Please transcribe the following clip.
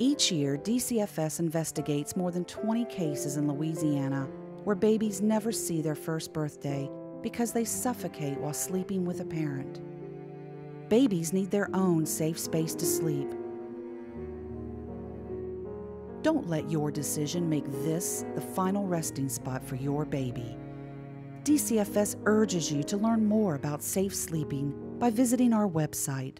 Each year, DCFS investigates more than 20 cases in Louisiana where babies never see their first birthday because they suffocate while sleeping with a parent. Babies need their own safe space to sleep. Don't let your decision make this the final resting spot for your baby. DCFS urges you to learn more about safe sleeping by visiting our website